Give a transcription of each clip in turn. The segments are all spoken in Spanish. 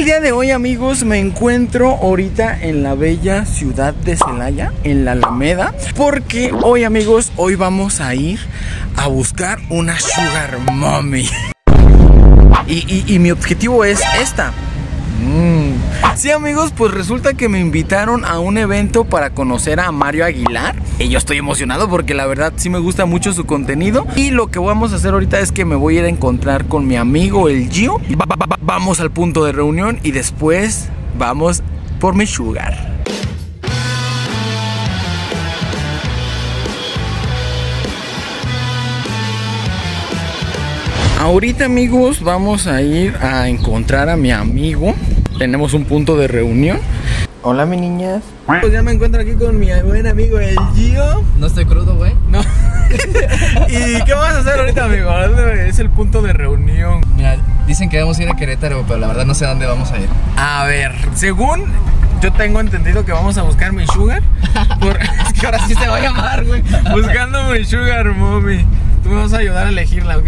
el día de hoy, amigos, me encuentro ahorita en la bella ciudad de Celaya, en la Alameda, porque hoy, amigos, hoy vamos a ir a buscar una Sugar Mommy. Y, y- y mi objetivo es esta. Sí amigos, pues resulta que me invitaron a un evento para conocer a Mario Aguilar. Y yo estoy emocionado porque la verdad sí me gusta mucho su contenido. Y lo que vamos a hacer ahorita es que me voy a ir a encontrar con mi amigo el Gio. Va- va- va- Vamos al punto de reunión y después vamos por mi sugar. Ahorita amigos vamos a ir a encontrar a mi amigo. Tenemos un punto de reunión. Hola mi niñas. Pues ya me encuentro aquí con mi buen amigo el Gio. No estoy crudo, güey. No. ¿Y qué vamos a hacer ahorita amigo? Es el punto de reunión. Mira, dicen que vamos a ir a Querétaro, pero la verdad no sé a dónde vamos a ir. A ver, según yo tengo entendido que vamos a buscar mi sugar. Por- es que ahora sí se va a llamar, güey. Buscando mi sugar, mommy. Tú me vas a ayudar a elegirla, ¿ok?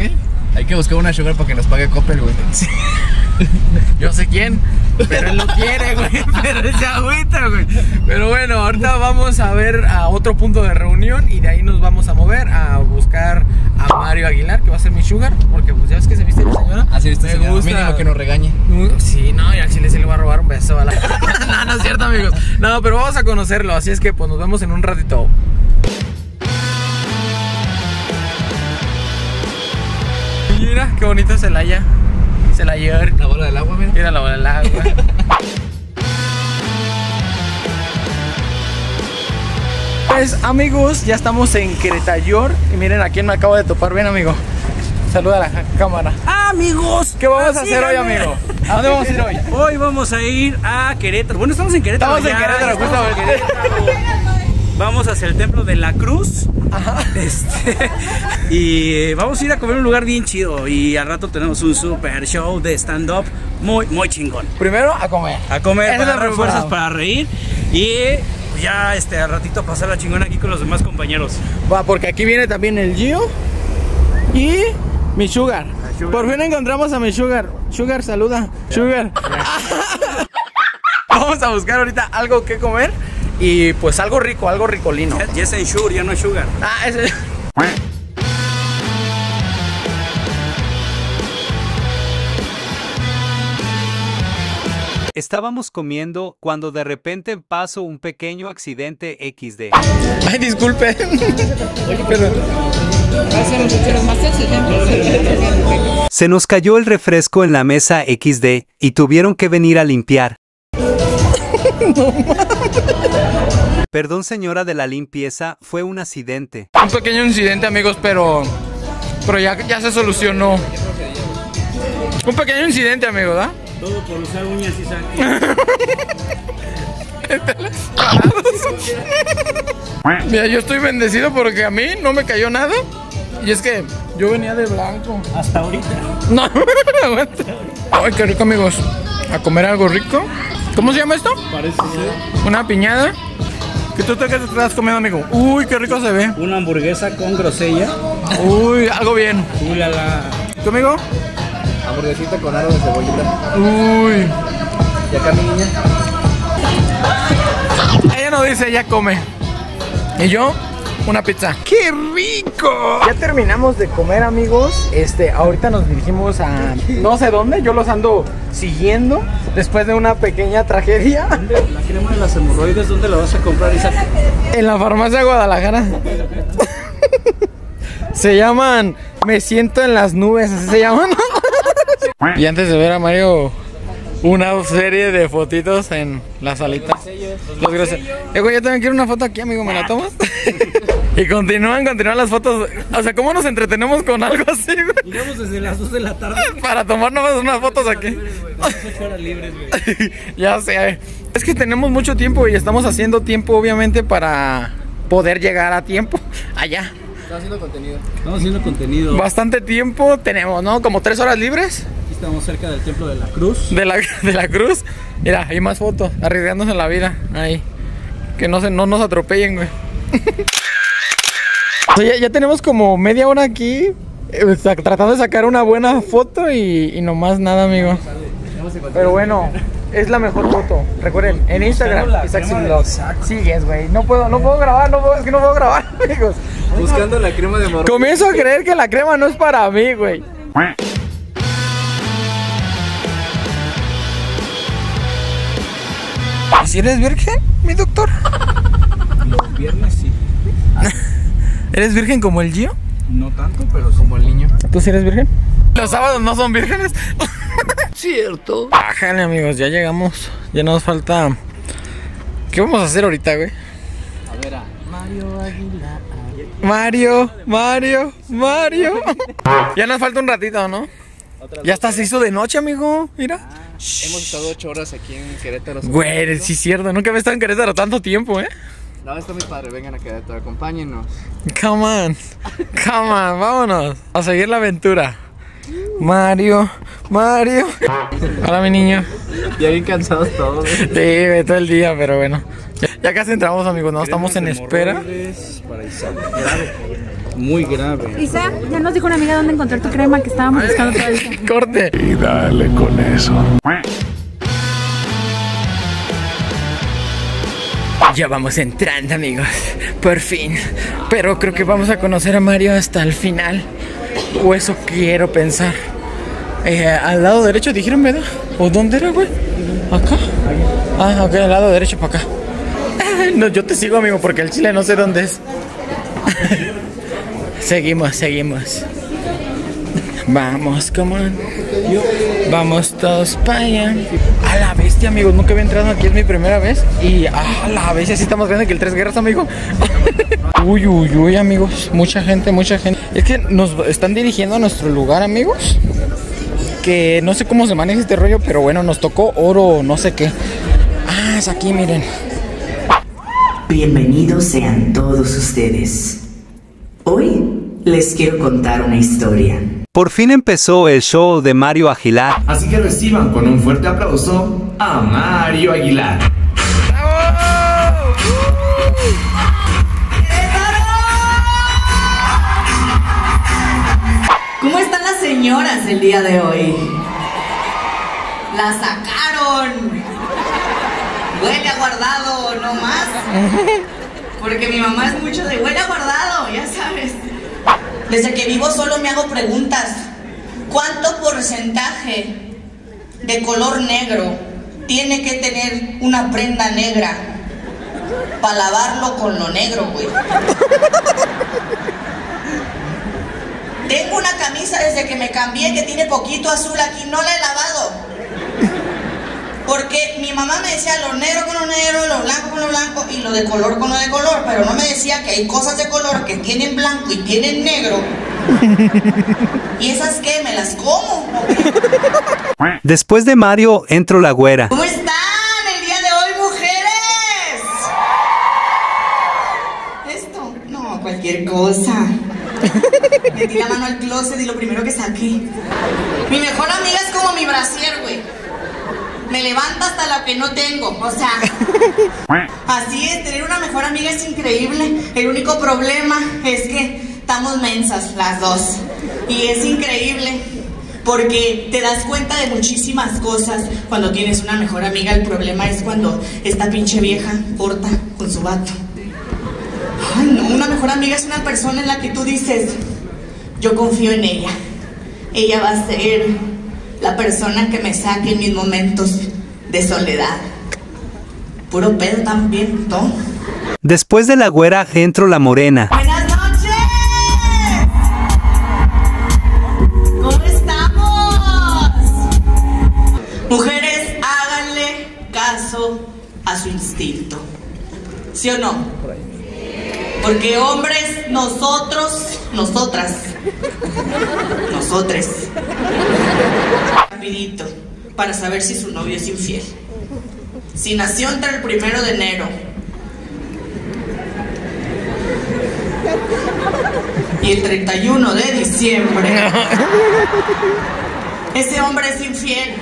Hay que buscar una sugar para que nos pague Coppel, güey. Yo sé quién, pero él lo quiere, güey. Pero se agüita, güey. Pero bueno, ahorita vamos a ver a otro punto de reunión y de ahí nos vamos a mover a buscar a Mario Aguilar, que va a ser mi sugar, porque pues ya ves que se viste la señora. Así viste, Me señora. gusta. Mínimo que nos regañe. Uh, Sí, no, y al chile sí le voy a robar un beso a la. no, no es cierto, amigos. No, pero vamos a conocerlo, así es que pues nos vemos en un ratito. Mira, qué bonito Celaya. Celaya. La bola del agua, mira. Mira la bola del agua. Pues amigos, ya estamos en Queretayor y miren a quién me acabo de topar bien amigo. Saluda a la cámara. Amigos, ¿Qué vamos a hacer hoy, amigo? ¿A dónde vamos a ir hoy? Hoy vamos a ir a Querétaro. Bueno, estamos en Querétaro. Estamos en ya, Querétaro, estamos en Querétaro. Vamos hacia el templo de la Cruz. Este, y vamos a ir a comer un lugar bien chido. Y al rato tenemos un super show de stand-up muy, muy chingón. Primero a comer. A comer, Eso para fuerzas para reír. Y ya este, al ratito a pasar la chingona aquí con los demás compañeros. Va, porque aquí viene también el Gio y mi Sugar. Por fin encontramos a mi Sugar. Sugar, saluda. Sugar. Vamos a buscar ahorita algo que comer y pues algo rico, algo ricolino. Ya es en Shure, ya no es Sugar. Ah, ese. Estábamos comiendo cuando de repente pasó un pequeño accidente XD. Ay, disculpe. Pero- Se nos cayó el refresco en la mesa XD y tuvieron que venir a limpiar. Perdón señora de la limpieza, fue un accidente. un pequeño incidente, amigos, pero pero ya, ya se solucionó. Un pequeño incidente, amigo, ¿da? Todo por usar uñas y sangre. Mira, yo estoy bendecido porque a mí no me cayó nada. Y es que yo venía de blanco. Hasta ahorita. No, aguanta. Ay, qué rico, amigos. A comer algo rico. ¿Cómo se llama esto? Parece ser Una piñada. ¿Qué tú te estás comiendo, amigo? Uy, qué rico se ve. una hamburguesa con grosella. Uy, algo bien. Ulala. ¿Tu amigo? Hamburguesita con algo de cebollita. Uy. Y acá mi niña. Ella no dice, ella come. Y yo, una pizza. ¡Qué rico! Ya terminamos de comer, amigos. Este, ahorita nos dirigimos a no sé dónde. Yo los ando siguiendo después de una pequeña tragedia La crema de las hemorroides, ¿dónde la vas a comprar, Isaac? en la farmacia de Guadalajara. Se llaman Me siento en las nubes, así se llaman. Y antes de ver a Mario, una serie de fotitos en la salita. Los groseros. Eh, güey, yo también quiero una foto aquí, amigo, ¿me la tomas? y continúan, continúan las fotos. O sea, ¿cómo nos entretenemos con algo así, güey? Llegamos desde las 2 de la tarde. Para tomarnos unas fotos aquí. Ocho horas libres, güey. ya sé. Es que tenemos mucho tiempo y estamos haciendo tiempo, obviamente, para poder llegar a tiempo allá. Está haciendo contenido. Estamos haciendo contenido. Bastante tiempo tenemos, ¿no? Como tres horas libres estamos cerca del templo de la Cruz. de la, de la cruz. Mira, hay más fotos, arriesgándose la vida. Ahí. Que no, se, no nos atropellen, güey. Ya, ya tenemos como media hora aquí. eh, tratando de sacar una buena foto y, y nomás nada, amigo. Pero bueno, es la mejor foto. Recuerden, en Instagram, Isaac. Sigues, güey. No puedo, no puedo grabar, no puedo, es que no puedo grabar, amigos. Buscando la crema de morro. Comienzo a creer que la crema no es para mí, güey. ¿Y si eres virgen, mi doctor? Los viernes sí. ¿Eres virgen como el Gio? No tanto, pero. Como el niño. ¿Tú sí eres virgen? Los sábados no son vírgenes. Cierto. Bájale, amigos, ya llegamos. Ya nos falta. ¿Qué vamos a hacer ahorita, güey? A ver, a Mario Aguilar. Mario, Mario, Mario. ya nos falta un ratito, ¿no? Ya hasta se hizo de noche, amigo. Mira. Hemos estado ocho horas aquí en Querétaro. Güey, sí es cierto. Nunca había estado en Querétaro tanto tiempo, ¿eh? No, está muy padre. Vengan a Querétaro, acompáñenos. Come on. Come on, vámonos. A seguir la aventura. Mario, Mario. Hola, mi niño. Ya bien cansados todos. Sí, todo el día, pero bueno. Ya, casi entramos, amigos. No, estamos en espera. Hemorroides Para Isaac. Muy grave. Isa, ya nos dijo una amiga dónde encontrar tu crema que estábamos buscando todo el. Corte. Y dale con eso. Ya vamos entrando, amigos. Por fin. Pero creo que vamos a conocer a Mario hasta el final. O eso quiero pensar. Eh, al lado derecho dijeron, ¿verdad? ¿O dónde era, güey? ¿Acá? Ah, ok, al lado derecho para acá. No, yo te sigo, amigo, porque el chile no sé dónde es. seguimos, seguimos. Vamos, come on. Vamos todos para allá. A la bestia, amigos. Nunca había entrado aquí, es mi primera vez. Y a la bestia, sí está más grande que el Tres Guerras, amigo. uy, uy, uy, amigos. Mucha gente, mucha gente. Es que nos están dirigiendo a nuestro lugar, amigos. Que no sé cómo se maneja este rollo, pero bueno, nos tocó oro, no sé qué. Ah, es aquí, miren. Bienvenidos sean todos ustedes. Hoy les quiero contar una historia. Por fin empezó el show de Mario Aguilar. Así que reciban con un fuerte aplauso a Mario Aguilar. ¿Cómo están las señoras el día de hoy? La sacaron. Huele a guardado, no más. Porque mi mamá es mucho de huele a guardado, ya sabes. Desde que vivo solo me hago preguntas. ¿Cuánto porcentaje de color negro tiene que tener una prenda negra para lavarlo con lo negro, güey? Tengo una camisa desde que me cambié que tiene poquito azul aquí, no la he lavado. Porque mi mamá me decía lo negro con lo negro, lo blanco con lo blanco y lo de color con lo de color, pero no me decía que hay cosas de color que tienen blanco y tienen negro. ¿Y esas qué? ¿Me las como? Después de Mario entró la güera. ¿Cómo están el día de hoy, mujeres? Esto, no, cualquier cosa. Metí la mano al closet y lo primero que saqué. Mi mejor amiga es como mi brasier, güey. Me levanta hasta lo que no tengo, o sea. Así es, tener una mejor amiga es increíble. El único problema es que estamos mensas las dos. Y es increíble porque te das cuenta de muchísimas cosas cuando tienes una mejor amiga. El problema es cuando esta pinche vieja corta con su vato. Ay, no, una mejor amiga es una persona en la que tú dices, yo confío en ella. Ella va a ser la persona que me saque en mis momentos de soledad. Puro pedo también, ¿no? Después de la güera entró la morena. Buenas noches. ¿Cómo estamos? Mujeres, háganle caso a su instinto. ¿Sí o no? Porque hombres, nosotros, nosotras, nosotres. Rapidito, para saber si su novio es infiel. Si nació entre el primero de enero y el 31 de diciembre, ese hombre es infiel.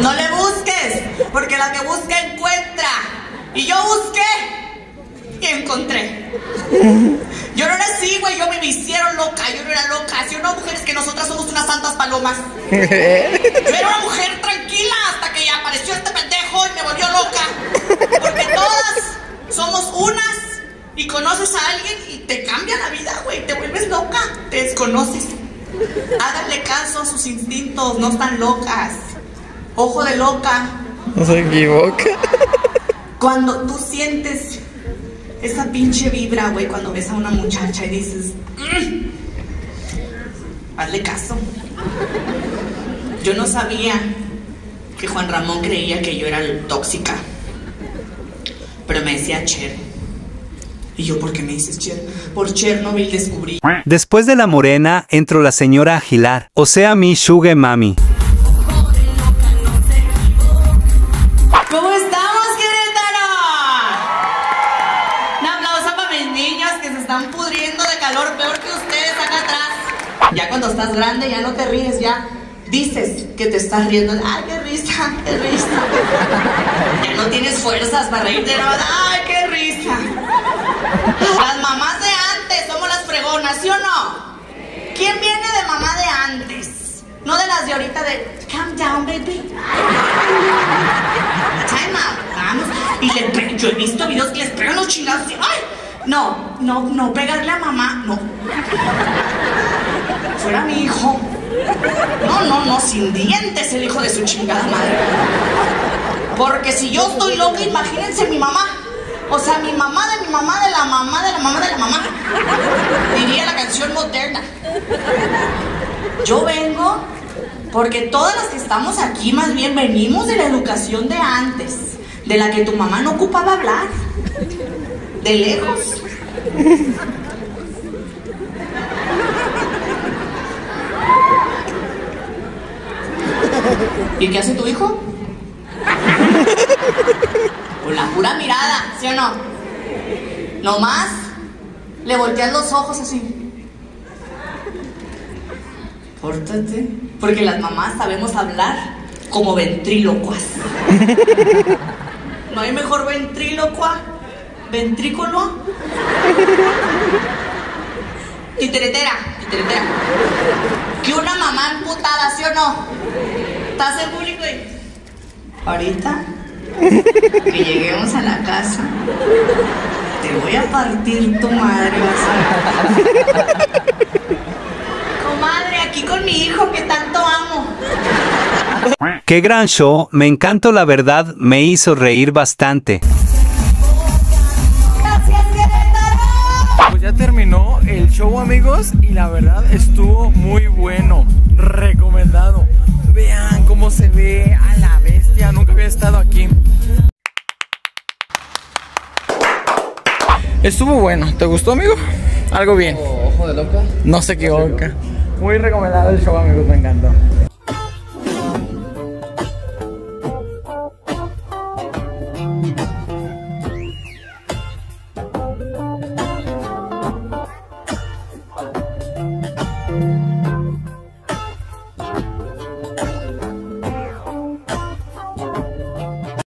No le busques, porque la que busca encuentra. Y yo busqué y encontré. Yo no era así, güey, yo me hicieron loca, yo no era loca. Si no, mujeres que nosotras somos unas santas palomas. Yo era una mujer tranquila hasta que apareció este pendejo y me volvió loca. Porque todas somos unas y conoces a alguien y te cambia la vida, güey. Te vuelves loca, te desconoces. Háganle caso a sus instintos, no están locas. Ojo de loca. No se equivoca. Cuando tú sientes esa pinche vibra, güey, cuando ves a una muchacha y dices, "Mm", hazle caso. Yo no sabía que Juan Ramón creía que yo era tóxica, pero me decía Cher. Y yo, ¿por qué me dices Cher? Por Chernobyl descubrí. Después de la morena, entró la señora Aguilar, o sea mi sugar mami. Estás grande ya no te ríes, ya dices que te estás riendo. ¡Ay, qué risa, qué risa! Ya no tienes fuerzas para reírte. ¡Ay, qué risa! Las mamás de antes somos las fregonas, ¿sí o no? ¿Quién viene de mamá de antes? No de las de ahorita de calm down, baby. Time out, vamos. Y le pe- yo he visto videos que les pegan los chingados y ¡ay! No, no, no pegarle a mamá, no. Fuera mi hijo. No, no, no, sin dientes el hijo de su chingada madre. Porque si yo estoy loca, imagínense mi mamá. O sea, mi mamá de mi mamá de la mamá de la mamá de la mamá. Diría la canción moderna. Yo vengo porque todas las que estamos aquí más bien venimos de la educación de antes, de la que tu mamá no ocupaba hablar, de lejos. ¿Y qué hace tu hijo? Con la pura mirada, ¿sí o no? No más, le volteas los ojos así. Pórtate. Porque las mamás sabemos hablar como ventrílocuas. No hay mejor ventrílocua, ventrículo. Titeretera, titeretera. Que una mamá emputada, ¿sí o no? ¿Estás en público? y- Ahorita que lleguemos a la casa, te voy a partir tu madre, vas a ver. Comadre, aquí con mi hijo que tanto amo. Qué gran show, me encantó la verdad, me hizo reír bastante. Pues ya terminó el show, amigos, y la verdad estuvo muy bueno. Recomendado. Vean cómo se ve a la bestia. Nunca había estado aquí. Estuvo bueno. ¿Te gustó, amigo? Algo bien. Ojo de loca. No se equivoca. Muy recomendado el show, amigos. Me encantó.